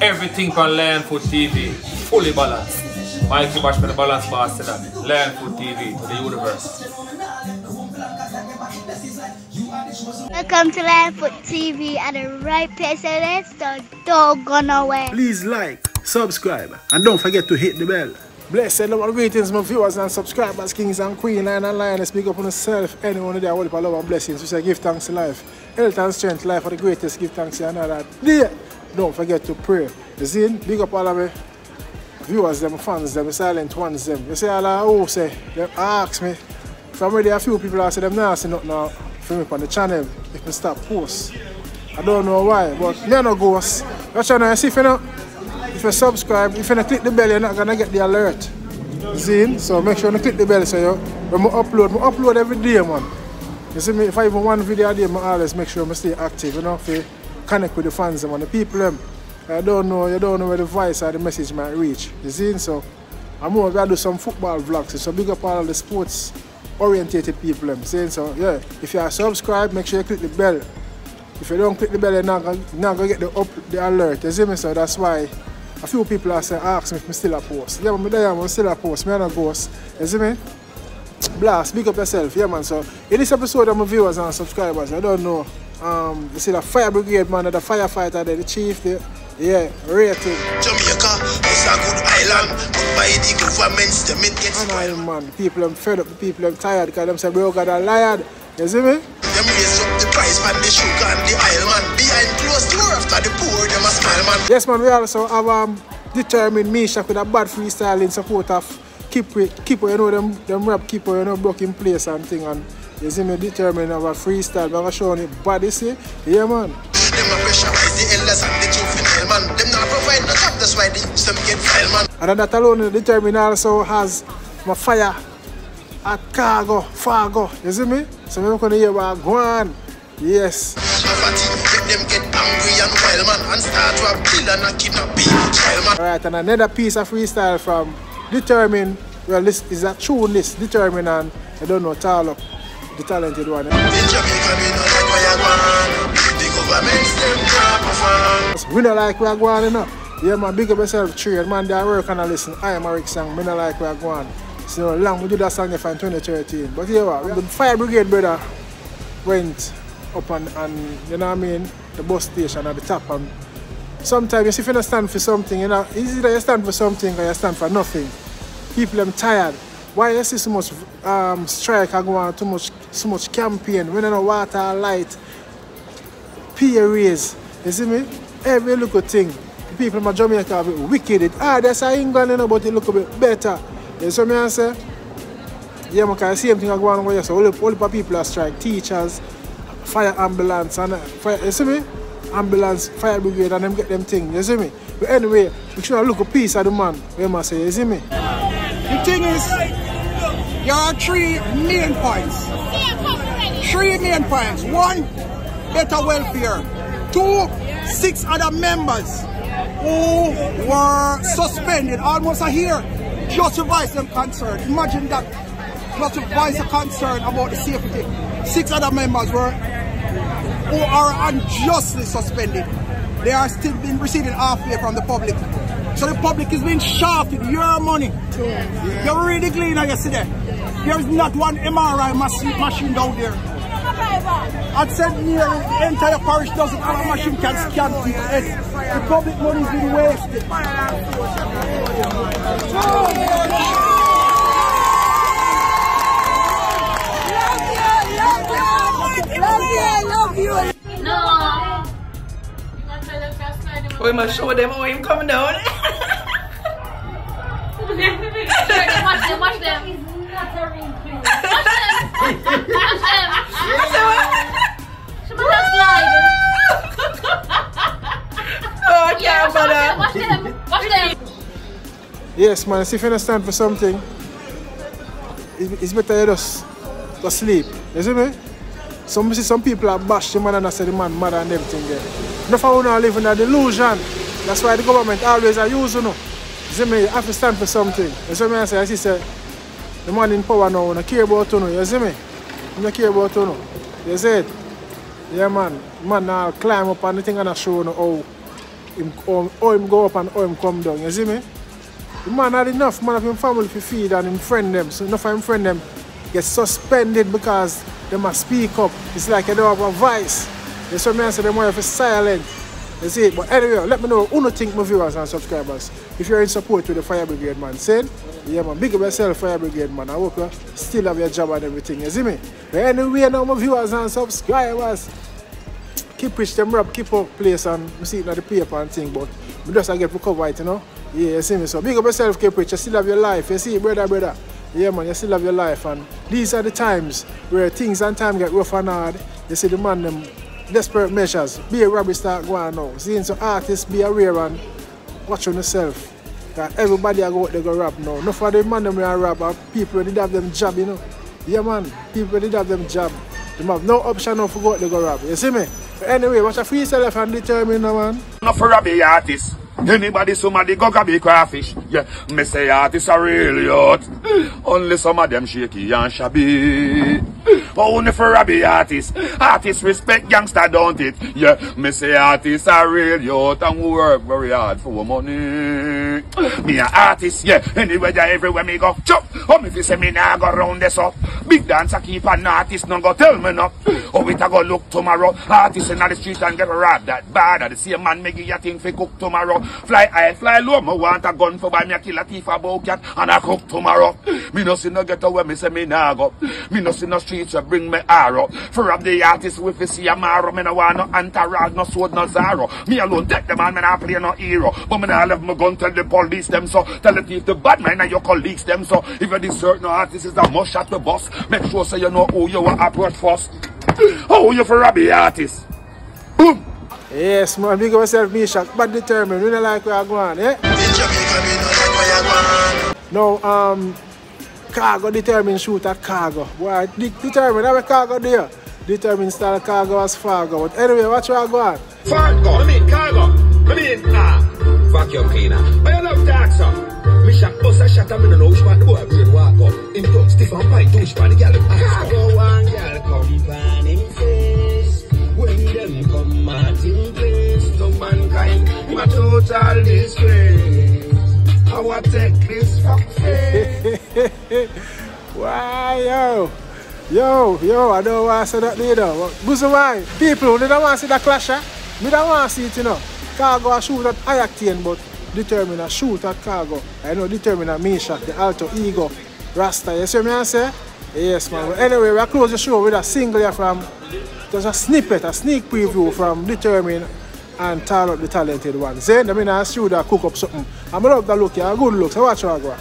everything on Lion Foot TV, fully balanced. Mikey Bash, the balance boss to that. Lion Foot TV to the universe. Welcome to Lion Foot TV at the right place, so let's start. Don't go nowhere. Please like, subscribe, and don't forget to hit the bell. Blessed love and greetings, my viewers and subscribers, kings and queens, lion and lioness. Speak up on yourself. Anyone there, all love and blessings. We say give thanks to life. Health and strength, life are the greatest. Give thanks to another day. Don't forget to pray. You see, big up all of me viewers, them fans, them silent ones, them. You see all of who say, they ask me. if I'm already a few people I say them now see nothing now for me on the channel if me stop post. I don't know why, but me no ghost. Your channel, see if you know, if you subscribe, if you don't click the bell, you're not gonna get the alert. See? So make sure you click the bell so you when I upload, I upload every day man. You see me, if I even one video a day, I always make sure I stay active, you know, for connect with the fans and the people them. I don't know, you don't know where the voice or the message might reach. You see? So I'm gonna do some football vlogs. So big up all of the sports orientated people them saying so yeah if you are subscribed make sure you click the bell if you don't click the bell you're not gonna, not get the up the alert you see me so that's why a few people are saying ask me if I'm still a post yeah but I'm still a post me and a ghost you see me blast speak up yourself yeah man so in this episode of my viewers and subscribers I don't know um you see the fire brigade man the firefighter there the chief the yeah, rated. Jamaica is a good island, but by the government, the men get And I man, people I'm fed up, the people I'm tired because them say bro got a liar. You see me? Them raise up the price for the sugar and the oil man. Behind closed door after the poor, them a smile man. Yes man, we also have um determined Meeshack with a bad freestyle in support of keep keep you know them them rap keep you know broke in place and thing and you see me determined of a freestyle, but I'm showing it body see? Yeah man. Them a pressurize the elders and the juvenile man. Them not provide no job, that's why they get file man. And that alone determined also has my fire at Khago, fargo. You see me? So we're gonna hear about go on. Yes. Poverty, make them get angry and wild man and start to kill and kidnap people. Alright, and another piece of freestyle from Determine. Well, this is a true list, Determine and I don't know, Tarlock, the talented one. Eh? We you don't like where going, you know. Yeah, man, big up yourself, trade. Man, they work and I listen. I am a Rick song. We don't like where going. So long we do that song from 2013. But yeah, what, the fire brigade brother went up and, and you know what I mean, the bus station at the top and sometimes if you don't stand for something, you know, it's either you stand for something or you stand for nothing. People them tired. Why you see so much um, strike I go on, too much so much campaign, you know water, light, pay raise. You see me? Every little thing. People from Jamaica it wicked. It. Ah, that's how England, you know, but it look a bit better. You see me I say? Yeah, man, cause the same thing I go on over here. So all the, all the people are strike, teachers, fire ambulance, and uh, fire, you see me? Ambulance, fire brigade, and them get them things, you see me? But anyway, we should look a piece of the man, where man say, you see me? The thing is, there are three main points. Three main points. One, better welfare. Two, six other members who were suspended almost a year just to voice them concern. Imagine that. Just to voice a concern about the safety. Six other members were who are unjustly suspended. They are still being receiving halfway from the public. So the public is being shafted your money. You're really clean as you see there. There's not one MRI machine down there. I said near the entire parish doesn't have a machine can scan people's heads. The public money is being wasted. No. We must show them how him coming down. watch them. Watch them. Watch them. Yes, man, if you don't stand for something, it's better you just go sleep. You see me? Some see some people are bash the man and I say the man mad and everything there. Enough of you live in a delusion. That's why the government always are using you. You see me? You have to stand for something. You see me? I say, I see say, the man in power now, don't care about you. You see me? Don't care about you. You see it? Yeah man, man now climb up on the thing and I show you how him, how, how him go up and how him come down, you see me? The man had enough man of him family to feed and him friend them. So enough of him friend them get suspended because they must speak up. It's like they don't have a voice. There's some men say they want to silent. You see, but anyway, let me know who you think my viewers and subscribers. If you're in support with the Fire Brigade man, say, yeah man, big up yourself Fire Brigade man. I hope you still have your job and everything, you see me? But anyway, now my viewers and subscribers, Kiprich them rap, keep up place and we see it in the paper and thing, but we just get to cover it, you know? Yeah, you see me? So big up yourself, Kiprich, you still have your life, you see, brother, brother. Yeah man, you still have your life and these are the times where things and time get rough and hard. You see the man them desperate measures. Be a robbery start going now. Seeing some artists be aware and watch on yourself. Cause everybody I go out there go rap now. Enough for the man them are rap people that have them job, you know. Yeah man, people that have them job. Have no option of out there go rap. You see me? But anyway, watch a free self and determine now man. Not for be artist. Anybody, somebody go grab a crawfish. Yeah, me say artists are really hot. Only some of them shaky and shabby. Only for a be artist. Artists respect gangster, don't it? Yeah, me say artists are real hot and we work very hard for money. Me a artist, yeah. Anywhere, yeah, everywhere me go. Chop. Oh, me fi say me nah go round this up. Big dancer keep an artist, no go tell me no. Oh, it a go look tomorrow. Artist in the street and get robbed that bad. The same man make you thing fi cook tomorrow. Fly high, fly low. Me want a gun for buy me a kill a thief a bow cat and I cook tomorrow. Me no see no get away. Me say me nah go. Me no see no streets where bring me arrow. For rob the artist with fi see a marrow. Me no want no entourage, no sword, no zaro. Me alone take the man. Me nah play no hero. But me nah left my gun tell the police them so. Tell the thief the bad man and your colleagues them so. If you desert no artist is a must shot the boss. Make sure so you know who you are approach first. How you for rob the artist? Boom. Yes man, big up yourself, Meeshack, but determined. We don't like where I go on, eh? In Jamaica, me no like where you going. Now, um, Khago determined shoot at Khago. Boy, de- determined, have a Khago there. Determined style Khago as Fargo. But anyway, watch where I go on. Fargo, I mean Khago. I mean, ah, vacuum cleaner. I love that, sir. Me shot bust a shot, I'm in an ocean, the boy brain walk up. In tongue, stiff and pint, douche pan, the gal. Cargo one gal come pan him face. When them come at him place, to mankind, him a total disgrace. How I take this fuck face. Why, yo? Yo, yo, I don't want to see that neither. But why? People, they don't want to see that clash, eh? Me don't want to see it, you know. Khago shoot at I-Octane, but determine a shoot at Khago. I know determine a me shot, the alto ego, Rasta. You see what I? Yes, man. But anyway, we are close the show with a single here from, there's a snippet, a sneak preview from Determine and Tall Up the Talented One. Then, I mean, I show that cook up something. I'm love the look, yeah, good look. So watch how I go.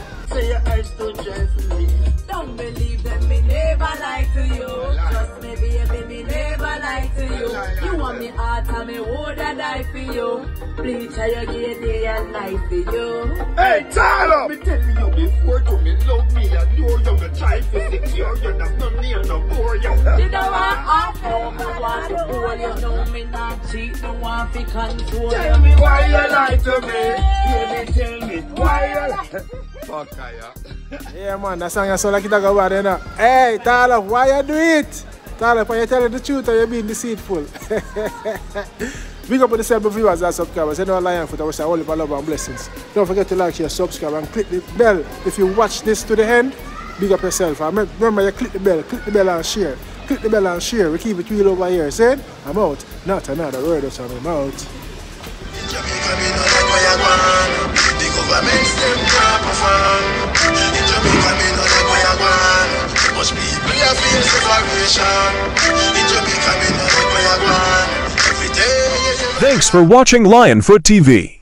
You. You want me heart and me woulda die for you. Bleach how you get day and night for you. Hey, Tyler! Me tell you before to me love me. I know you the try to secure you. There's no near no more you. You don't want half home, I want to hold you. Know me not cheat, no want to control Tell me why you lie to me. Baby, tell me why you Fuck, yeah. Yeah, man, that song you sound like it talk about it now. Hey, Tyler, why you do it? Tyler, why you telling the truth or you being deceitful? Big up on the seven viewers and subscribers. You know, Lion Foot, I wish I all of love and blessings. Don't forget to like, share, subscribe, and click the bell. If you watch this to the end, big up yourself. And remember, you click the bell, click the bell and share. Click the bell and share. We keep it real over here. Saying, I'm out. Not another word or something. I'm out. You. The. Thanks for watching Lionfoot TV.